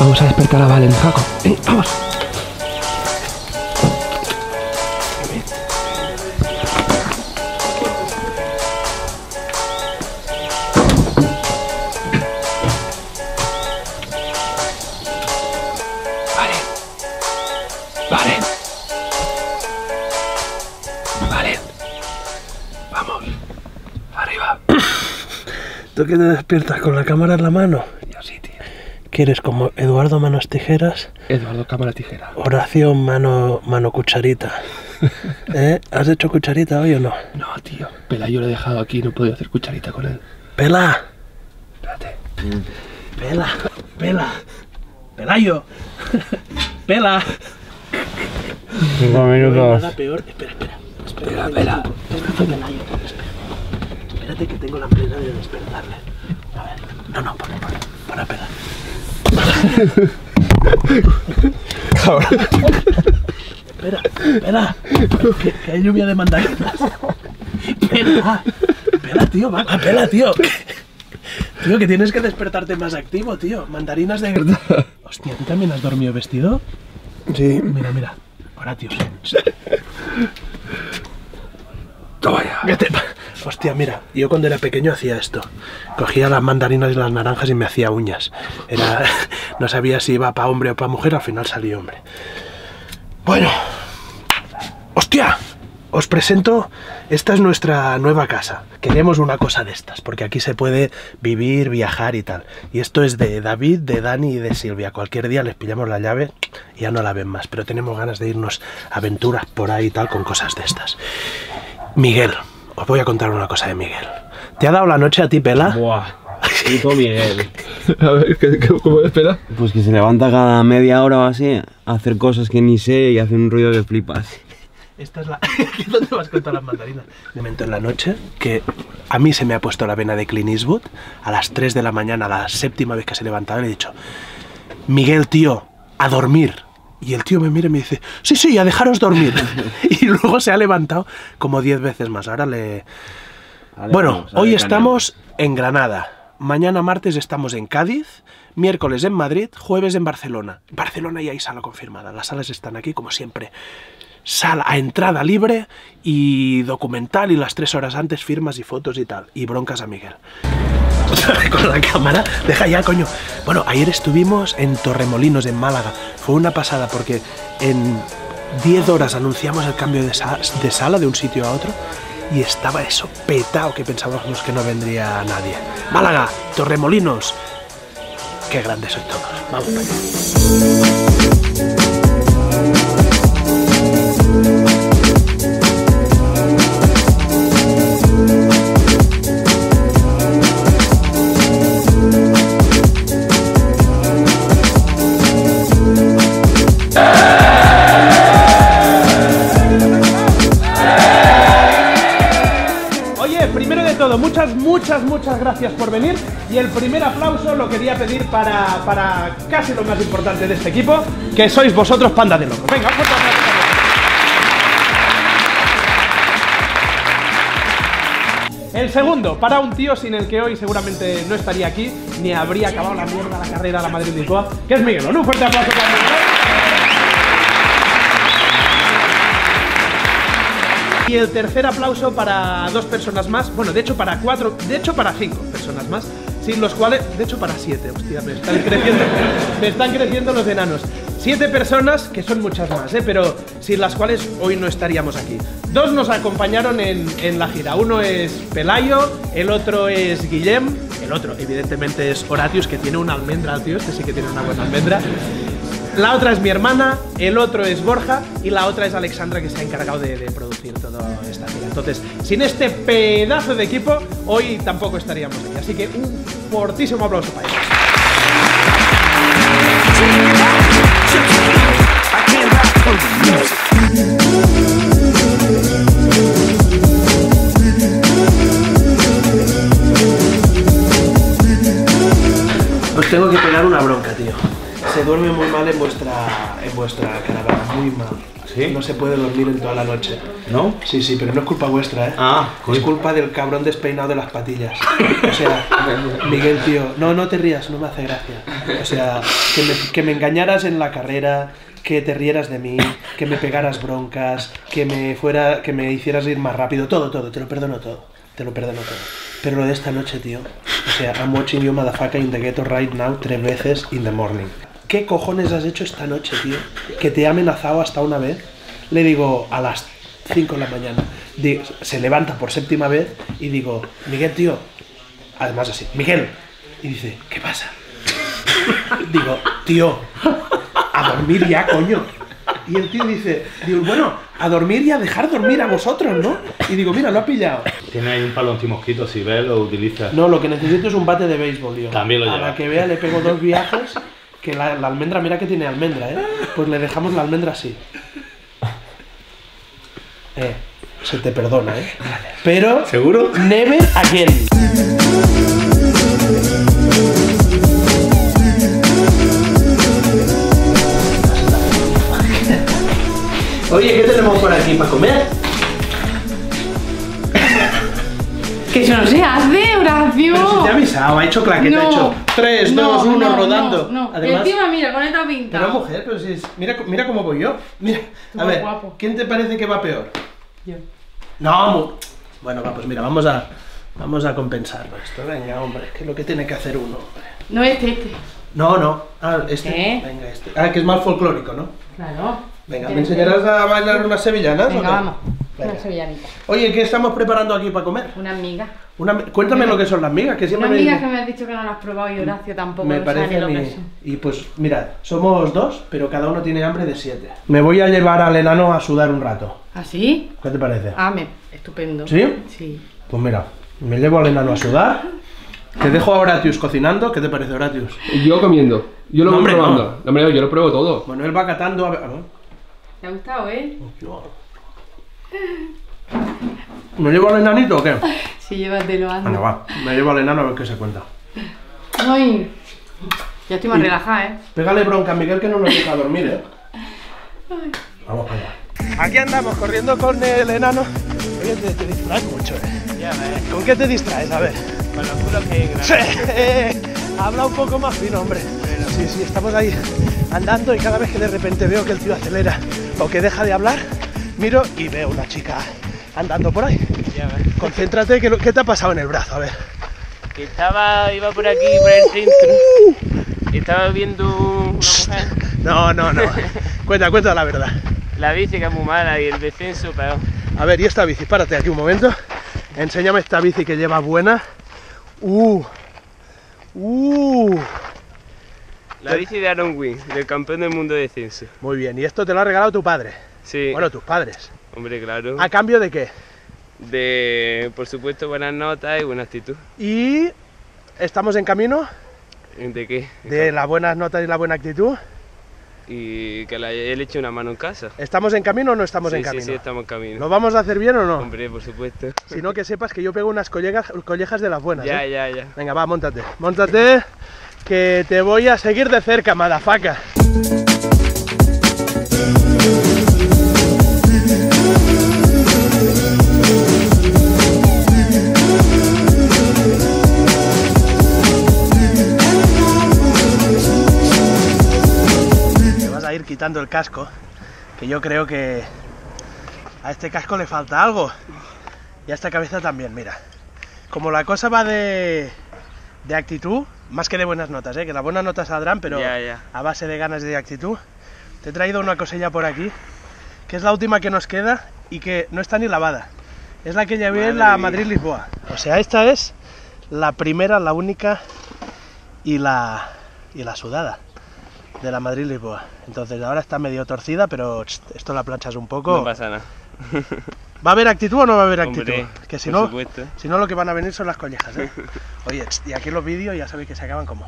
Vamos a despertar a Valen, Jaco. Ven, vamos. Vale. Vale. Vale. Vamos. Arriba. ¿Tú que te despiertas con la cámara en la mano? Yo sí, tío. ¿Que eres como Eduardo Manos Tijeras? Eduardo Cámara Tijera. Horacio Mano, mano Cucharita. ¿Eh? ¿Has hecho cucharita hoy o no? No, tío. Pelayo lo he dejado aquí, no he podido hacer cucharita con él. ¡Pela! Espérate. ¡Pela! ¡Pela! ¡Pelayo! ¡Pela! Cinco minutos. Nada peor. Espera, espera. Espera, espera. Espérate, Pelayo. Espera. Espérate que tengo la plena de despertarle. A ver. No, no, pon, pon, pon a pela. Espera, espera. Que, que hay lluvia de mandarinas. Pela. Pela, tío. Va, pela, tío. Tío, que tienes que despertarte más activo, tío. Mandarinas de... Hostia, ¿tú también has dormido vestido? Sí. Mira, mira. Ahora, tío. Toma ya. ¿Qué te pa- Hostia, mira, yo cuando era pequeño hacía esto. Cogía las mandarinas y las naranjas y me hacía uñas. Era, no sabía si iba para hombre o para mujer, al final salí hombre. Bueno, hostia, os presento, esta es nuestra nueva casa. Queremos una cosa de estas, porque aquí se puede vivir, viajar y tal. Y esto es de David, de Dani y de Silvia. Cualquier día les pillamos la llave y ya no la ven más, pero tenemos ganas de irnos aventuras por ahí y tal con cosas de estas. Miguel, os voy a contar una cosa de Miguel. ¿Te ha dado la noche a ti, Pela? Buah. Puto Miguel. A ver, ¿qué, qué, cómo espera? Pues que se levanta cada media hora o así a hacer cosas que ni sé y hace un ruido que flipas. Esta es la... ¿Dónde vas con todas las mandarinas? Me momento en la noche que a mí se me ha puesto la vena de Clint Eastwood a las 3 de la mañana, la séptima vez que se levantaba, le he dicho, Miguel, tío, a dormir. Y el tío me mira y me dice, sí, sí, a dejaros dormir. y luego se ha levantado como 10 veces más. Ahora le... Bueno, hoy estamos en Granada. Mañana martes estamos en Cádiz, miércoles en Madrid, jueves en Barcelona. Barcelona ya hay sala confirmada, las salas están aquí como siempre. Sala a entrada libre y documental y las tres horas antes firmas y fotos y tal. Y broncas a Miguel. Con la cámara, deja ya, coño. Bueno, ayer estuvimos en Torremolinos, en Málaga. Fue una pasada porque en 10 horas anunciamos el cambio de, sa- de sala de un sitio a otro y estaba eso petado que pensábamos que no vendría nadie. Málaga, Torremolinos. Qué grandes sois todos. Vamos para allá. Gracias por venir. Y el primer aplauso lo quería pedir para, para casi lo más importante de este equipo, que sois vosotros, panda de locos. Venga, un fuerte aplauso. El segundo, para un tío sin el que hoy seguramente no estaría aquí, ni habría acabado la mierda la carrera a la Madrid Lisboa, que es Miguel. Un fuerte aplauso para Miguel. Y el tercer aplauso para dos personas más, bueno, de hecho para cuatro, de hecho para cinco personas más, sin los cuales, de hecho para siete, hostia, me están creciendo, me están creciendo los enanos. Siete personas, que son muchas más, ¿eh? pero sin las cuales hoy no estaríamos aquí. Dos nos acompañaron en, en la gira, uno es Pelayo, el otro es Guillem, el otro evidentemente es Horatius, que tiene una almendra, tío, este sí que tiene una buena almendra. La otra es mi hermana, el otro es Borja y la otra es Alexandra que se ha encargado de, producir toda esta gira. Entonces, sin este pedazo de equipo, hoy tampoco estaríamos aquí. Así que un fortísimo aplauso para ellos. Os tengo que pegar una bronca, tío. Se duerme muy mal en vuestra, en vuestra caravana, muy mal. ¿Sí? no se puede dormir en toda la noche. ¿No? Sí, sí, pero no es culpa vuestra, ¿eh? Ah, Es coño. culpa del cabrón despeinado de las patillas. O sea, Miguel, tío, no, no te rías, no me hace gracia. O sea, que me, que me engañaras en la carrera, que te rieras de mí, que me pegaras broncas, que me fuera, que me hicieras ir más rápido, todo, todo, te lo perdono todo, te lo perdono todo. Pero lo de esta noche, tío, o sea, I'm watching you motherfucker in the ghetto right now tres veces in the morning. ¿Qué cojones has hecho esta noche, tío? Que te ha amenazado hasta una vez. Le digo a las 5 de la mañana. Di- se levanta por séptima vez y digo, Miguel, tío. Además así, Miguel. Y dice, ¿qué pasa? digo, tío, a dormir ya, coño. Y el tío dice, digo, bueno, a dormir y a dejar dormir a vosotros, ¿no? Y digo, mira, lo ha pillado. Tiene ahí un palo antimosquito, si ves, lo utiliza. No, lo que necesito es un bate de béisbol, tío. También lo lleva. la que vea le pego dos viajes, que la, la almendra, mira que tiene almendra, ¿eh? Pues le dejamos la almendra así. Eh, se te perdona, ¿eh? Pero... ¿Seguro? Never again. Oye, ¿qué tenemos por aquí para comer? Que eso no se hace, Horacio. Pero si te ha avisado, ha hecho claqueta, ha hecho 3, 2, 1 no, rodando. No, no. Además, Encima, mira, con esta pinta. pero mujer, pero si es- mira, mira cómo voy yo. Mira, a ver, guapo. ¿quién te parece que va peor? Yo. No, bueno, va, pues mira, vamos a vamos a compensarlo esto. Venga, hombre, que es lo que tiene que hacer uno, hombre. No este, este. No, no, ah, este. ¿Qué? Venga, este. Ah, que es más folclórico, ¿no? Claro. Venga, ¿me enseñarás a bailar unas sevillanas? o Venga, qué? vamos. Venga. Una sevillanita. Oye, ¿qué estamos preparando aquí para comer? Una amiga. Una, cuéntame lo que son las migas, que siempre me, amiga que me has dicho que no la has probado y Horacio tampoco me parece a lo mí. Y pues, mira, somos dos, pero cada uno tiene hambre de siete. Me voy a llevar al enano a sudar un rato. ¿Ah, sí? ¿Qué te parece? Ah, me... estupendo. ¿Sí? Sí. Pues mira, me llevo al enano a sudar. Te dejo a Horatius cocinando. ¿Qué te parece, Horatius? Yo comiendo. Yo lo No, voy hombre, probando. no. No, hombre, yo lo pruebo todo. Bueno, él va catando a ver. ¿Te ha gustado, eh? ¿Me llevo al enanito o qué? Sí, llévatelo, anda. Venga, va. Me llevo al enano a ver qué se cuenta. Ay, ya estoy más relajada, ¿eh? Pégale bronca a Miguel que no nos deja dormir, ¿eh? Vamos para allá. Aquí andamos corriendo con el enano. Oye, te, te distraes mucho, ¿eh? Ya ves, ¿Con qué te distraes? A ver. con los culos que hay en Sí, habla un poco más fino, hombre. Sí, sí, estamos ahí andando y cada vez que de repente veo que el tío acelera o que deja de hablar, miro y veo una chica andando por ahí. Ya ves. Concéntrate, ¿qué, lo- qué te ha pasado en el brazo? A ver. Que estaba, iba por aquí, por el centro. Y estaba viendo una mujer. No, no, no. cuenta, cuenta la verdad. La bici que es muy mala y el descenso peor. A ver, ¿y esta bici? Párate aquí un momento. Enséñame esta bici que lleva buena. Uh. Uh. La bici de Aaron Wynn, del campeón del mundo de descenso. Muy bien, y esto te lo ha regalado tu padre. Sí, Bueno, tus padres. hombre, claro. ¿A cambio de qué? De, por supuesto, buenas notas y buena actitud. Y estamos en camino ¿De qué? de las buenas notas y la buena actitud. Y que le he hecho una mano en casa. ¿Estamos en camino o no estamos sí, en sí, camino? sí, estamos en camino. ¿Lo vamos a hacer bien o no? Hombre, por supuesto. Si no, que sepas que yo pego unas collejas, collejas de las buenas. Ya, ¿eh? ya, ya. Venga, va, montate. Montate, que te voy a seguir de cerca, madafaca. El casco, que yo creo que a este casco le falta algo. Y a esta cabeza también, mira. Como la cosa va de, de actitud, más que de buenas notas, ¿eh? que las buenas notas saldrán, pero a base de ganas y de actitud. Te he traído una cosilla por aquí, que es la última que nos queda y que no está ni lavada. Es la que llevé en la. Madrid-Lisboa. O sea, esta es la primera, la única y la, y la sudada de la Madrid-Lisboa. Entonces ahora está medio torcida, pero esto la planchas un poco. No pasa nada. ¿Va a haber actitud o no va a haber actitud? Hombre, que si no, supuesto. si no lo que van a venir son las collejas, ¿eh? Oye, y aquí los vídeos ya sabéis que se acaban como.